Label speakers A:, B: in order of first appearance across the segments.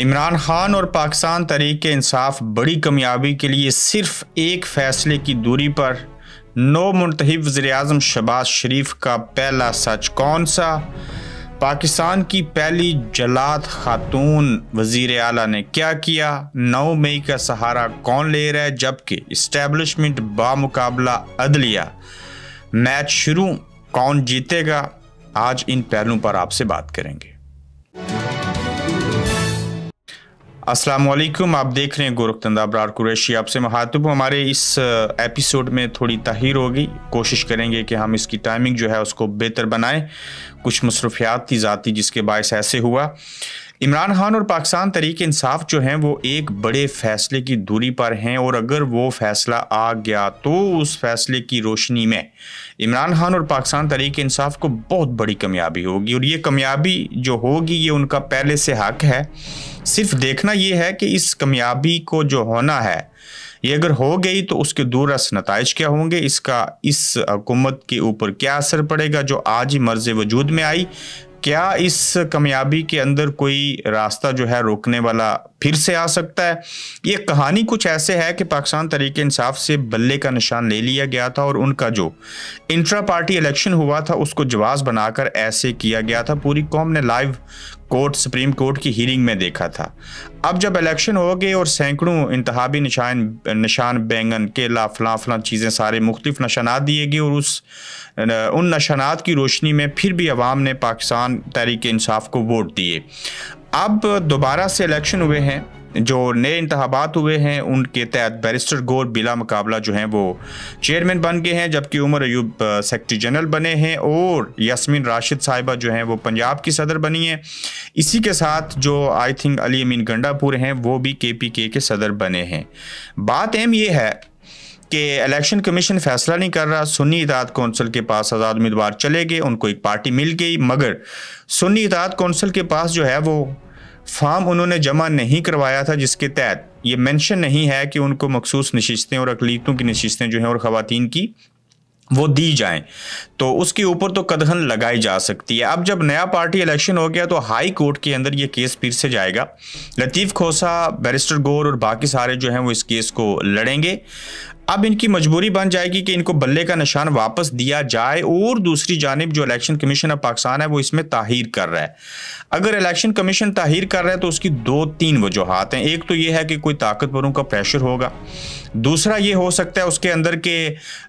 A: इमरान खान और पाकिस्तान तरीक इंसाफ बड़ी कामयाबी के लिए सिर्फ़ एक फैसले की दूरी पर। नो मुंतब वज़ी अजम शबाज शरीफ का पहला सच कौन सा? पाकिस्तान की पहली जलाद खातून वज़ीर अला ने क्या किया? नौ मई का सहारा कौन ले रहा है? जबकि इस्टेब्लिशमेंट बामुकाबला अदलिया मैच शुरू कौन जीतेगा? आज इन पहलुओं पर आपसे बात करेंगे। असलम आप देख रहे हैं गोरखतंदा अबरार कुरैशी। आपसे महातुब हमारे इस एपिसोड में थोड़ी तहीर होगी। कोशिश करेंगे कि हम इसकी टाइमिंग जो है उसको बेहतर बनाएँ। कुछ मसरूफियात थी ज़ाती जिसके बायस ऐसे हुआ। इमरान खान और पाकिस्तान तरीके इंसाफ जो हैं, वो एक बड़े फैसले की दूरी पर हैं और अगर वो फैसला आ गया तो उस फैसले की रोशनी में इमरान खान और पाकिस्तान तरीके इंसाफ को बहुत बड़ी कामयाबी होगी। और ये कामयाबी जो होगी, ये उनका पहले से हक है। सिर्फ़ देखना ये है कि इस कामयाबी को जो होना है, ये अगर हो गई तो उसके दूरस नतज क्या होंगे? इसका, इस हुकूमत के ऊपर क्या असर पड़ेगा जो आज ही मर्ज वजूद में आई? क्या इस कामयाबी के अंदर कोई रास्ता जो है रोकने वाला फिर से आ सकता है। ये कहानी कुछ ऐसे है कि पाकिस्तान तरीके इंसाफ से बल्ले का निशान ले लिया गया था और उनका जो इंट्रा पार्टी इलेक्शन हुआ था, उसको जवाब बनाकर ऐसे किया गया था। पूरी कौम ने लाइव कोर्ट सुप्रीम कोर्ट की हीरिंग में देखा था। अब जब इलेक्शन हो गए और सैकड़ों इंतहाबी निशान निशान बैंगन, केला, फलां फलां चीज़ें सारे मुख्तफ नशानात दिए गए और उस, उन नशानात की रोशनी में फिर भी अवाम ने पाकिस्तान तहरीक इंसाफ को वोट दिए। अब दोबारा से इलेक्शन हुए हैं, जो नए इंतबात हुए हैं, उनके तहत बैरिस्टर गौर बिला मुकाबला जो हैं वो चेयरमैन बन गए हैं, जबकि उमर अयूब सेक्रटरी जनरल बने हैं और यासमीन राशिद साहिबा जो हैं वो पंजाब की सदर बनी है। इसी के साथ जो आई थिंक अली अमीन गंडापुर हैं, वो भी के पी के के सदर बने हैं। बात अहम ये है कि इलेक्शन कमीशन फैसला नहीं कर रहा, सुन्नी इतात कौंसल के पास आज़ाद उम्मीदवार चले गए, उनको एक पार्टी मिल गई, मगर सुन्नी इतात कौंसिल के पास जो है वो फार्म उन्होंने जमा नहीं करवाया था जिसके तहत ये मेंशन नहीं है कि उनको मखसूस नशस्तें और अकलीतों की नशस्तें जो हैं और ख़वान की वो दी जाएँ। तो उसके ऊपर तो कदहन लगाई जा सकती है। अब जब नया पार्टी इलेक्शन हो गया तो हाई कोर्ट के अंदर ये केस फिर से जाएगा। लतीफ़ खोसा, बैरिस्टर गौर और बाकी सारे जो हैं वो इस केस को लड़ेंगे। अब इनकी मजबूरी बन जाएगी कि इनको बल्ले का निशान वापस दिया जाए और दूसरी जानब जो इलेक्शन कमीशन ऑफ़ पाकिस्तान है, वो इसमें ताहिर कर रहा है। अगर इलेक्शन कमीशन ताहिर कर रहा है तो उसकी दो तीन वजूहत हैं। एक तो ये है कि कोई ताकतवरों का प्रेशर होगा। दूसरा ये हो सकता है उसके अंदर के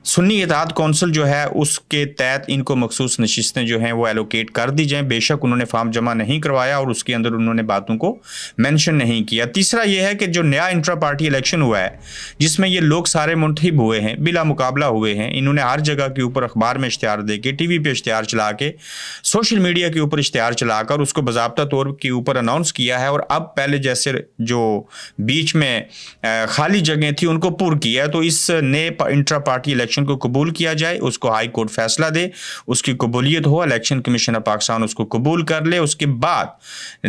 A: सुन्नी इतात कौंसिल जो है, उसके तहत इनको मखसूस नशस्तें जो हैं वो एलोकेट कर दी जाएँ। बेशक उन्होंने फार्म जमा नहीं करवाया और उसके अंदर उन्होंने बातों को मैंशन नहीं किया। तीसरा ये है कि जो नया इंट्रा पार्टी इलेक्शन हुआ है, जिसमें ये लोग सारे मुंतब हुए हैं, बिला मुकाबला हुए हैं, इन्होंने हर जगह के ऊपर अखबार में इश्तहार दे के टी वी पर इश्तहार चला के सोशल मीडिया के ऊपर इश्तहार चलाकर उसको बाबा तौर के ऊपर अनाउंस किया है। और अब पहले जैसे जो बीच में खाली जगह थी, उनको पुर किया तो इस नए इंट्रा पार्टी इलेक्शन को कबूल किया जाए, उसको हाई कोर्ट फैसला दे, उसकी कबूलियत हो, इलेक्शन कमीशन ऑफ़ पाकिस्तान उसको कबूल कर ले, उसके बाद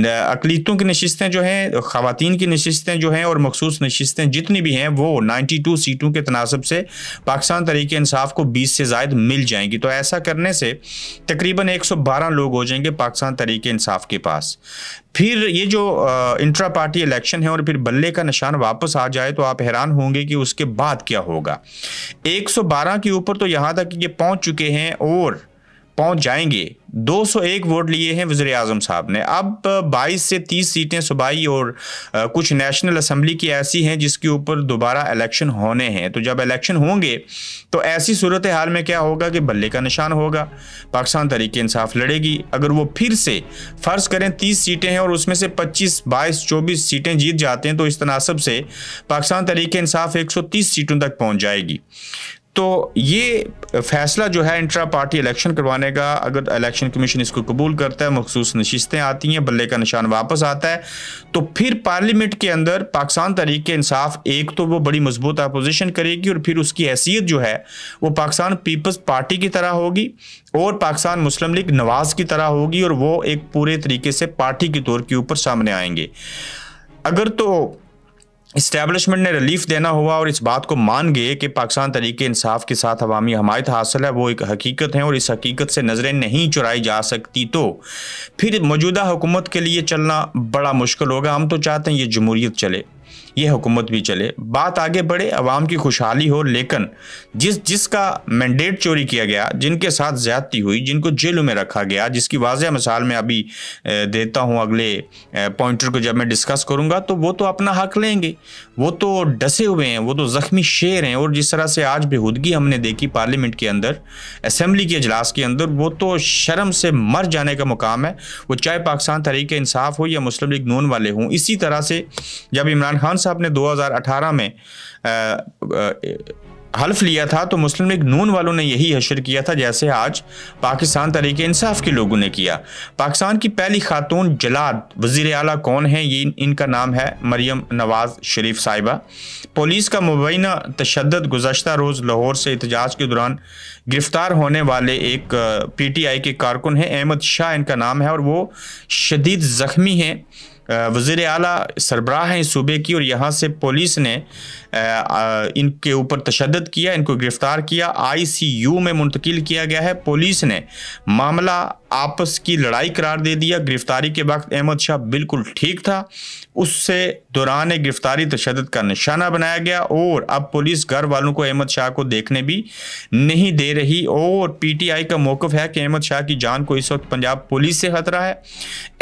A: अकलीतों की नशस्तें जो हैं खातन की नशस्तें जो हैं और मखसूस नशस्तें जितनी भी हैं, वो नाइन्टी टू सीटों के तनासब से पाकिस्तान तरीके इंसाफ को बीस से जायद मिल जाएँगी। तो ऐसा करने से तकरीबन एक सौ बारह लोग हो जाएँगे पाकिस्तान तरीके इंसाफ के पास। फिर ये जो इंट्रा पार्टी इलेक्शन है और फिर बल्ले का निशान वापस आ जाए तो आप हैरान होंगे कि उसके बाद क्या होगा। 112 के ऊपर तो यहाँ तक ये पहुँच चुके हैं और पहुँच जाएँगे। 201 वोट लिए हैं वज़ी अजम साहब ने। अब 22 से 30 सीटें सूबाई और कुछ नेशनल असम्बली की ऐसी हैं जिसके ऊपर दोबारा इलेक्शन होने हैं। तो जब इलेक्शन होंगे तो ऐसी सूरत हाल में क्या होगा कि बल्ले का निशान होगा। पाकिस्तान तरीके इंसाफ लड़ेगी। अगर वो फिर से फ़र्ज़ करें 30 सीटें हैं और उसमें से 25 22 24 सीटें जीत जाते हैं तो इस तनासब से पाकिस्तान तरीके इंसाफ 130 सीटों तक पहुँच जाएगी। तो ये फैसला जो है इंट्रा पार्टी इलेक्शन करवाने का, अगर इलेक्शन कमीशन इसको कबूल करता है, मखसूस नशस्तें आती हैं, बल्ले का निशान वापस आता है तो फिर पार्लियामेंट के अंदर पाकिस्तान तरीक के इंसाफ, एक तो वो बड़ी मज़बूत अपोजिशन करेगी और फिर उसकी हैसियत जो है, वो पाकिस्तान पीपल्स पार्टी की तरह होगी और पाकिस्तान मुस्लिम लीग नवाज़ की तरह होगी और वो एक पूरे तरीके से पार्टी के तौर के ऊपर सामने आएँगे। अगर तो इस्टेबलिशमेंट ने रिलीफ देना हुआ और इस बात को मान गए कि पाकिस्तान तरीके इंसाफ के साथ अवामी हमायत हासिल है, वो एक हकीकत है और इस हकीकत से नज़रें नहीं चुराई जा सकती तो फिर मौजूदा हुकूमत के लिए चलना बड़ा मुश्किल होगा। हम तो चाहते हैं ये जमहूरीत चले। ये हुकूमत भी चले। बात आगे बढ़े, अवाम की खुशहाली हो, लेकिन जिस जिसका मैंडेट चोरी किया गया, जिनके साथ ज़्यादती हुई, जिनको जेलों में रखा गया, जिसकी वाज मिसाल मैं अभी देता हूँ अगले पॉइंटर को जब मैं डिस्कस करूँगा तो वो तो अपना हक लेंगे। वो तो डसे हुए हैं, वो तो ज़ख्मी शेर हैं, और जिस तरह से आज बेहूदगी हमने देखी पार्लियामेंट के अंदर असम्बली के अजलास के अंदर, वो तो शर्म से मर जाने का मुकाम है। वो चाहे पाकिस्तान तरीके इंसाफ हो या मुस्लिम लीग नून वाले हों, इसी तरह से जब इमरान खान साहब ने 2018 में हल्फ लिया था तो मुस्लिम लीग नून वालों ने यही हशर किया था, जैसे आज पाकिस्तान तरीके इंसाफ के लोगों ने किया। पाकिस्तान की पहली खातून जलाद वज़ीर अला कौन है, ये इनका नाम है मरियम नवाज़ शरीफ साहिबा। पुलिस का मुबैना तशद गुजशत रोज़ लाहौर से एहतजाज के दौरान गिरफ़्तार होने वाले एक पी टी आई के कारकुन हैं, अहमद शाह इनका नाम है, और वो शदीद ज़ख्मी हैं। वज़ी अली सरबराह हैं सूबे की और यहाँ से पुलिस ने इनके ऊपर तशद किया, इनको गिरफ़्तार किया। आई सी यू में मुंतकिल किया गया है। पुलिस ने मामला आपस की लड़ाई करार दे दिया। गिरफ्तारी के वक्त अहमद शाह बिल्कुल ठीक था। उससे दौरान गिरफ्तारी तशद का निशाना बनाया गया और अब पुलिस घर वालों को अहमद शाह को देखने भी नहीं दे रही और पीटीआई का मौकफ है कि अहमद शाह की जान को इस वक्त पंजाब पुलिस से खतरा है।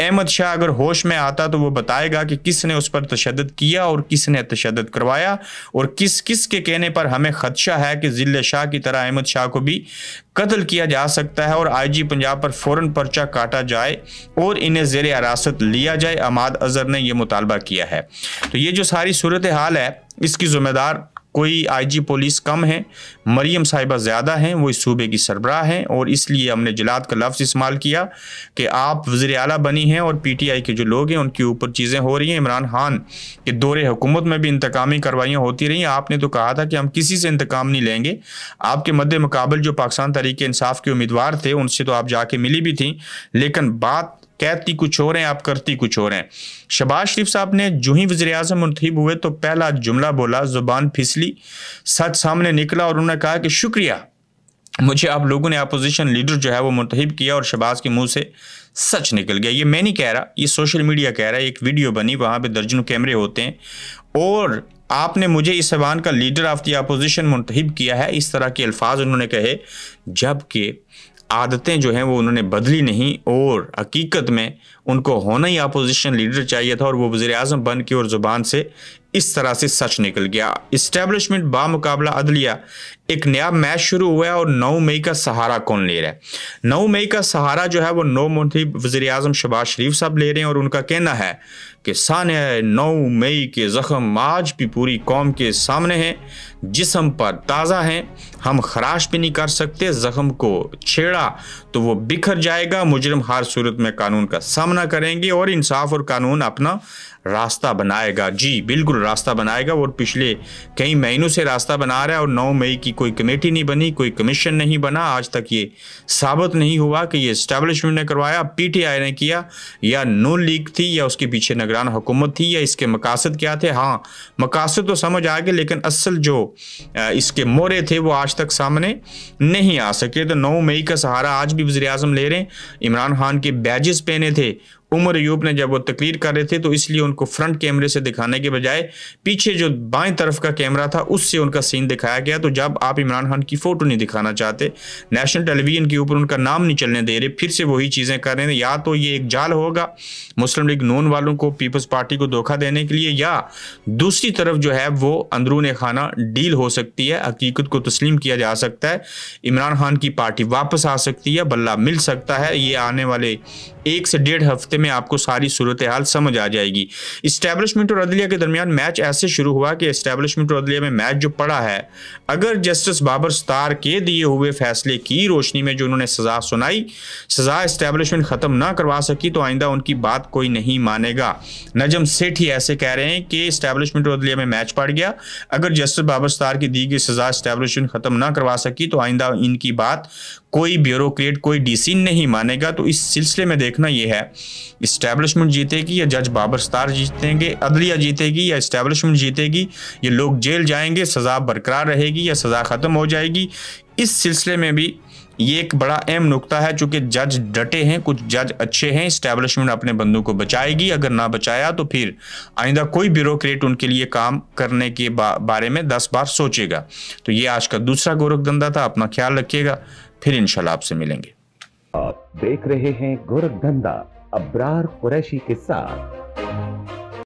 A: अहमद शाह अगर होश में आता तो वो बताएगा कि किसने उस पर तशद किया और किसने तशद करवाया। और किस किस के कहने पर हमें खदशा है कि ज़िले शाह की तरह अहमद शाह को भी कत्ल किया जा सकता है और आईजी पंजाब पर फ़ौरन पर्चा काटा जाए और इन्हें जेर हरासत लिया जाए? अमाद अजहर ने यह मुतालबा किया है। तो ये जो सारी सूरत हाल है, इसकी ज़िम्मेदार कोई आईजी पुलिस कम है, मरियम साहिबा ज़्यादा हैं, वो इस सूबे की सरबराह हैं और इसलिए हमने जलाद का लफ्ज़ इस्तेमाल किया कि आप वज़ी अला बनी हैं और पी टी आई के जो लोग हैं, उनके ऊपर चीज़ें हो रही हैं। इमरान खान के दौरे हुकूमत में भी इंतकामी कार्रवाइयाँ होती रही। आपने तो कहा था कि हम किसी से इंतकाम नहीं लेंगे। आपके मद्द मुकाबल जो पाकिस्तान तरीके इंसाफ के उम्मीदवार थे, उनसे तो आप जाके मिली भी थी, लेकिन बात कहती कुछ और हैं, आप करती कुछ और हैं। शबाज शरीफ साहब ने, जो ही वजी अजम मुंतब हुए तो पहला जुमला बोला, ज़ुबान फिसली, सच सामने निकला। और उन्होंने कहा कि, शुक्रिया, मुझे आप लोगों ने अपोजिशन लीडर जो है वो मुंतब किया और शबाज के मुँह से सच निकल गया। ये मैं नहीं कह रहा, ये सोशल मीडिया कह रहा है, एक वीडियो बनी, वहाँ पे दर्जनों कैमरे होते हैं। और आपने मुझे इस जबान का लीडर ऑफ़ द अपोजिशन मुंतब किया है, इस तरह के अल्फाज उन्होंने कहे, जबकि आदतें जो हैं वो उन्होंने बदली नहीं और हकीकत में उनको होना ही अपोजिशन लीडर चाहिए था और वो वज़ी अजम बन के और ज़ुबान से इस तरह से सच निकल गया। इस्टेब्लिशमेंट बामुकाबला अदलिया। एक नया मैच शुरू हुआ है और नौ मई का सहारा कौन ले रहा है? नौ मई का सहारा जो है वो नौ मुंशी वजी अजम शबाज शरीफ साहब ले रहे हैं और उनका कहना है कि सान नौ मई के ज़ख्म आज भी पूरी कौम के सामने हैं। जिसम पर ताज़ा हैं। हम खराश भी नहीं कर सकते। ज़ख्म को छेड़ा तो वो बिखर जाएगा। मुजरम हर सूरत में कानून का सामना करेंगे और इंसाफ और कानून अपना रास्ता बनाएगा। जी, बिल्कुल रास्ता बनाएगा और पिछले कई महीनों से रास्ता बना रहा है और नौ मई की कोई कमेटी नहीं बनी, कोई कमीशन नहीं बना। आज तक ये साबित नहीं हुआ कि ये इस्टेब्लिशमेंट ने करवाया पीटीआई ने किया, या नो लीग थी, या उसके पीछे निगरान हुकूमत थी, या इसके मकासद क्या थे? हाँ मकासद तो समझ आ गए, लेकिन असल जो इसके मोरे थे, वो आज तक सामने नहीं आ सके। तो नौ मई का सहारा आज भी वजी ले रहे हैं। इमरान खान के बैजेस पहने थे उमर यूब ने जब वो तकरीर कर रहे थे तो इसलिए उनको फ्रंट कैमरे से दिखाने के बजाय पीछे जो बाएँ तरफ़ का कैमरा था, उससे उनका सीन दिखाया गया। तो जब आप इमरान खान की फ़ोटो नहीं दिखाना चाहते, नेशनल टेलीविज़न के ऊपर उनका नाम नहीं चलने दे रहे, फिर से वही चीज़ें कर रहे हैं। या तो ये एक जाल होगा मुस्लिम लीग नून वालों को पीपल्स पार्टी को धोखा देने के लिए, या दूसरी तरफ़ जो है वो अंदरून खाना डील हो सकती है, हकीकत को तस्लीम किया जा सकता है, इमरान खान की पार्टी वापस आ सकती है, बल्ला मिल सकता है, ये आने वाले एक से डेढ़ हफ़्ते में आपको सारी सूरत हाल समझ आ जाएगी। इस्टेब्लिशमेंट और अदलिया के दरमियान मैच ऐसे शुरू हुआ कि इस्टेब्लिशमेंट और अदलिया में मैच जो पड़ा है, अगर जस्टिस बाबर स्तार के दिए हुए फैसले की रोशनी में जो उन्होंने सजा सुनाई, सजा इस्टेब्लिशमेंट ख़त्म ना करवा सकी तो आइंदा उनकी बात कोई नहीं मानेगा। नजम सेठ ही ऐसे कह रहे हैं कि इस्टेब्लिशमेंट और अदलिया में मैच पड़ गया। अगर जस्टिस बाबर स्तार की दी गई सजा इस्टेब्लिशमेंट ख़त्म ना करवा सकी तो आइंदा इनकी बात कोई ब्यूरोक्रेट, कोई डीसी नहीं मानेगा। तो इस सिलसिले में देखना यह है इस्टेब्लिशमेंट जीतेगी या जज बाबर स्तार जीतेंगे, अदलिया जीतेगी या इस्टेब्लिशमेंट जीतेगी, ये लोग जेल जाएँगे, सज़ा बरकरार रहेगी या सज़ा ख़त्म हो जाएगी। इस सिलसिले में भी ये एक बड़ा अहम नुकता है, चूँकि जज डटे हैं, कुछ जज अच्छे हैं इस्टेब्लिशमेंट अपने बंदों को बचाएगी, अगर ना बचाया तो फिर आइंदा कोई ब्यूरोक्रेट उनके लिए काम करने के बारे में दस बार सोचेगा। तो ये आज का दूसरा गोरख धंधा था, अपना ख्याल रखिएगा। फिर इनशाला आपसे मिलेंगे।
B: आप देख रहे हैं गोरखधंधा अब्रार कुरैशी के साथ।